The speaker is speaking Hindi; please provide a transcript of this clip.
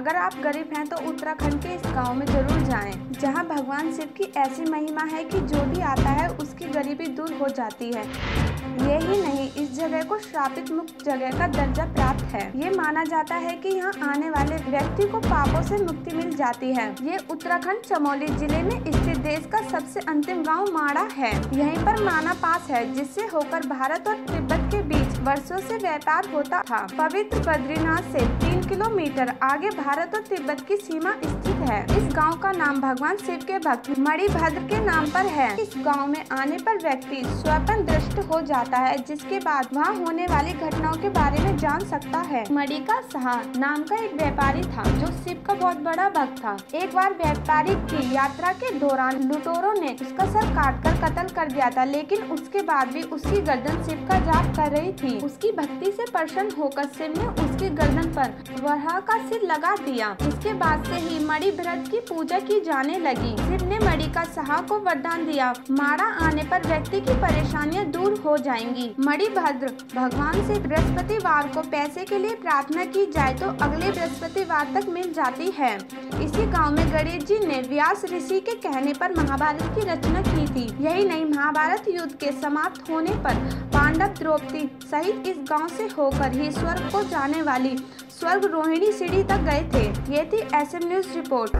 अगर आप गरीब हैं तो उत्तराखंड के इस गाँव में ज़रूर जाएँ, जहाँ भगवान शिव की ऐसी महिमा है कि जो भी आता है उसकी गरीबी दूर हो जाती है। ये ही नहीं इस जगह को श्रापित मुक्त जगह का दर्जा प्राप्त है। ये माना जाता है कि यहाँ आने वाले व्यक्ति को पापों से मुक्ति मिल जाती है। ये उत्तराखंड चमोली ज़िले में स्थित देश का सबसे अंतिम गाँव माड़ा है। यहीं पर माना पास है जिससे होकर भारत और तिब्बत वर्षों से व्यापार होता था। पवित्र बद्रीनाथ से तीन किलोमीटर आगे भारत और तिब्बत की सीमा स्थित है। इस गाँव का नाम भगवान शिव के भक्त मणिभद्र के नाम पर है। इस गाँव में आने पर व्यक्ति स्वप्न दृष्ट हो जाता है, जिसके बाद वहाँ होने वाली घटनाओं के बारे में जान सकता है। मणिका शाह नाम का एक व्यापारी था, जो शिव का बहुत बड़ा भक्त था। एक बार व्यापारी की यात्रा के दौरान लुटोरों ने उसका सर काट कर कत्ल कर दिया था, लेकिन उसके बाद भी उसकी गर्दन शिव का जाप कर रही थी। उसकी भक्ति से प्रसन्न होकर शिव ने उसके गर्दन पर वरहा का सिर लगा दिया। इसके बाद से ही मणि व्रत की पूजा की जाने लगी। शिव ने मणि का सहा को वरदान दिया। मारा आने पर व्यक्ति की परेशानियाँ दूर हो जाएँगी। मणिभद्र भगवान से बृहस्पतिवार को पैसे के लिए प्रार्थना की जाए तो अगले बृहस्पतिवार तक मिल जाती है। इसी गाँव में गणेश जी ने व्यास ऋषि के कहने पर महाभारत की रचना की थी। यही नहीं, महाभारत युद्ध के समाप्त होने पर पांडव द्रौपदी सहित इस गाँव से होकर ही स्वर्ग को जाने वाली स्वर्ग रोहिणी सीढ़ी तक गए थे। ये थी एस एम न्यूज़ रिपोर्ट।